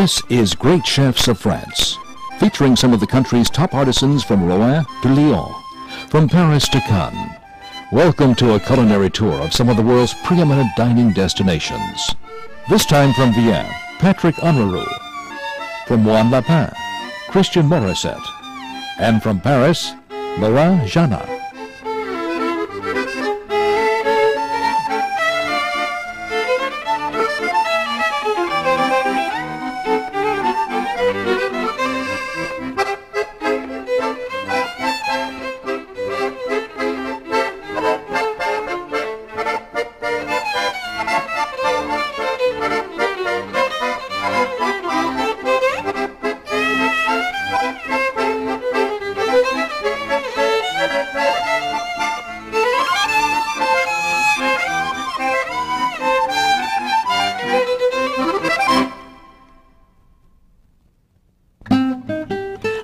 This is Great Chefs of France, featuring some of the country's top artisans from Rouen to Lyon, from Paris to Cannes. Welcome to a culinary tour of some of the world's preeminent dining destinations. This time from Vienna, Patrick Honorou. From Juan Lapin, Christian Morissette. And from Paris, Laurent Janat.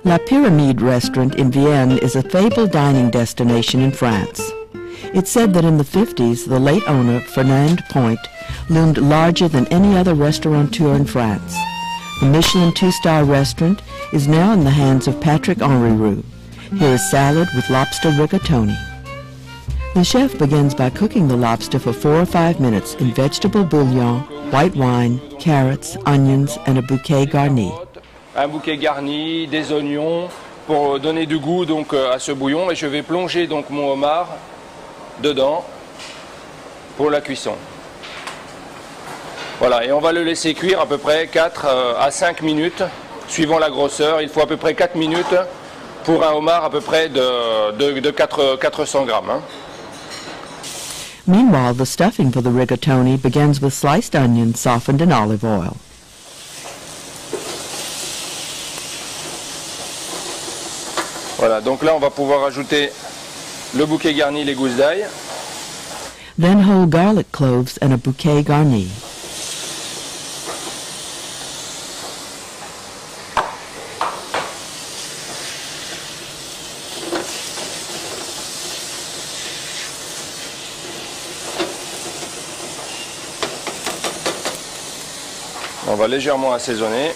La Pyramide restaurant in Vienne is a fabled dining destination in France. It's said that in the 50s, the late owner, Fernand Point, loomed larger than any other restaurateur in France. The Michelin two-star restaurant is now in the hands of Patrick Henri Roux. Here is salad with lobster rigatoni. The chef begins by cooking the lobster for four or five minutes in vegetable bouillon, white wine, carrots, onions, and a bouquet garni. Un bouquet garni, des oignons pour donner du goût donc euh, à ce bouillon et je vais plonger donc mon homard dedans pour la cuisson. Voilà, et on va le laisser cuire à peu près 4 euh, à 5 minutes suivant la grosseur. Il faut à peu près 4 minutes pour un homard à peu près de, de, de 4, 400 grammes. hein. Meanwhile, the stuffing for the rigatoni begins with sliced onions softened in olive oil. Voilà, donc là on va pouvoir ajouter le bouquet garni, les gousses d'ail. Then whole garlic cloves and a bouquet garni. On va légèrement assaisonner.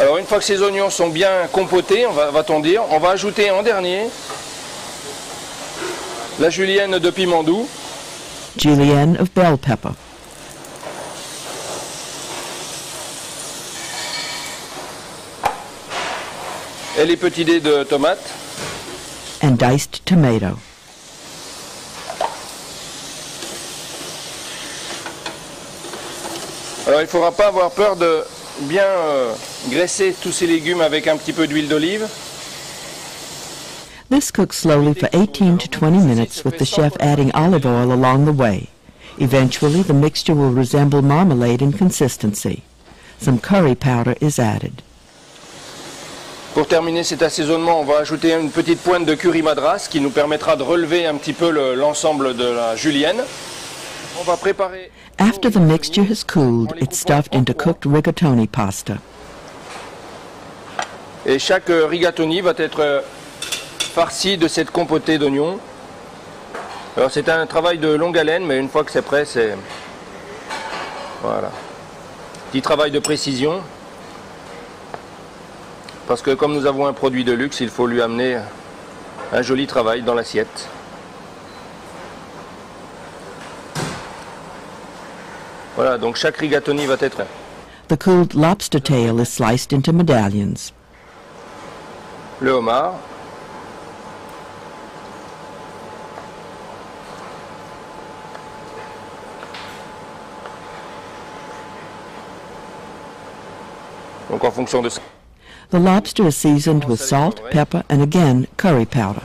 Alors une fois que ces oignons sont bien compotés, on va, va-t-on dire, on va ajouter en dernier la julienne de piment doux, Julienne of bell pepper. et les petits dés de tomates. and diced tomato. Alors il ne faudra pas avoir peur de bien euh, graisser tous ces légumes avec un petit peu d'huile d'olive. This cooks slowly for 18 to 20 minutes with the chef adding olive oil along the way. Eventually, the mixture will resemble marmalade in consistency. Some curry powder is added. Pour terminer cet assaisonnement, on va ajouter une petite pointe de curry madras qui nous permettra de relever un petit peu le- l'ensemble de la julienne. On va préparer After the mixture has cooled, it's stuffed into cooked rigatoni pasta. et chaque euh, rigatoni va être euh, farci de cette compotée d'oignons. Alors c'est un travail de longue haleine, mais une fois que c'est prêt, c'est voilà. Petit travail de précision. Parce que comme nous avons un produit de luxe, il faut lui amener un joli travail dans l'assiette. Voilà, donc chaque rigatoni va être The cooled lobster tail is sliced into medallions. le homard, Donc en fonction de. The lobster is seasoned with salt, pepper, and again curry powder.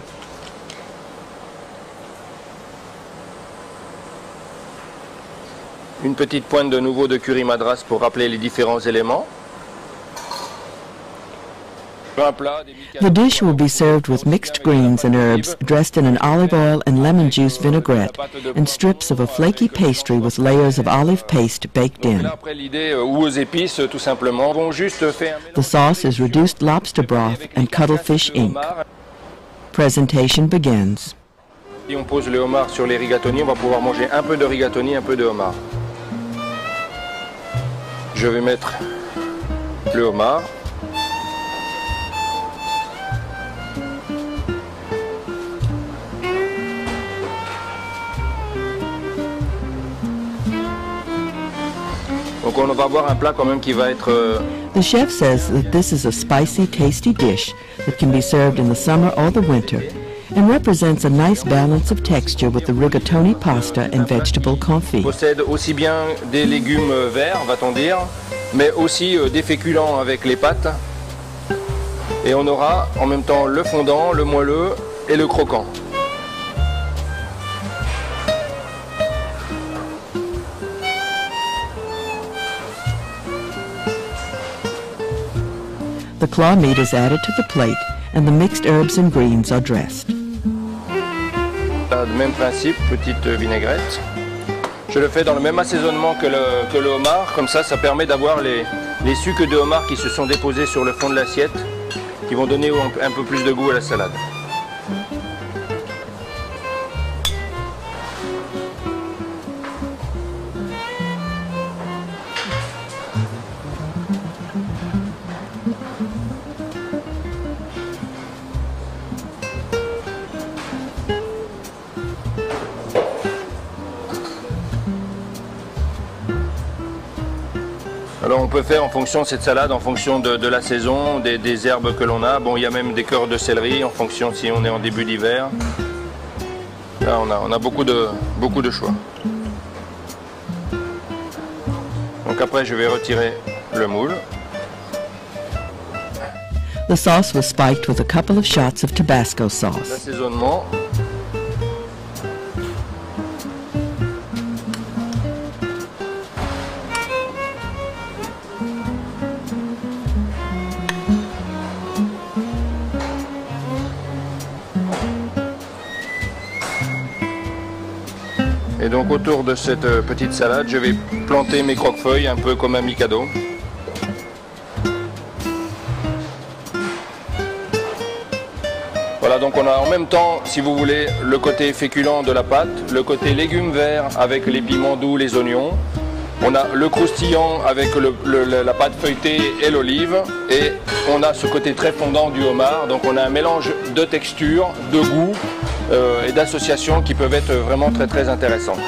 Une petite pointe de nouveau de curry madras pour rappeler les différents éléments. The dish will be served with mixed greens and herbs dressed in an olive oil and lemon juice vinaigrette and strips of a flaky pastry with layers of olive paste baked in. euh, The sauce is reduced lobster broth and cuttlefish ink. Presentation begins. Si on pose le homard sur les rigatoni, on va pouvoir manger un peu de rigatoni, un peu de homard. Je vais mettre le homard. Donc on va avoir un plat quand même qui va être euh, The chef says that this is a spicy, tasty dish that can be served in the summer or the winter and represents a nice balance of texture with the rigatoni pasta and vegetable confit. possède aussi bien des légumes euh, verts, va-t-on dire, mais aussi euh, des féculents avec les pâtes. Et on aura en même temps le fondant, le moelleux et le croquant. The claw meat is added to the plate and the mixed herbs and greens are dressed. Le même principe, petite vinaigrette. Je le fais dans le même assaisonnement que le, homard, comme ça, ça permet d'avoir les, les sucres de homard qui se sont déposés sur le fond de l'assiette, qui vont donner un peu plus de goût à la salade. Alors on peut faire en fonction de cette salade, en fonction de, de la saison, des, des herbes que l'on a. Bon, il y a même des cœurs de céleri en fonction si on est en début d'hiver. Là, on a, on a beaucoup, de, beaucoup de choix. Donc après, je vais retirer le moule. The sauce was spiked with a couple of shots of Tabasco sauce. L'assaisonnement. Donc autour de cette euh, petite salade, je vais planter mes croque-feuilles un peu comme un mikado. Voilà, donc on a en même temps, si vous voulez, le côté féculent de la pâte, le côté légumes verts avec les piments doux, les oignons. On a le croustillant avec la pâte feuilletée et l'olive. Et on a ce côté très fondant du homard. Donc on a un mélange de textures, de goûts euh, et d'associations qui peuvent être vraiment très très intéressantes.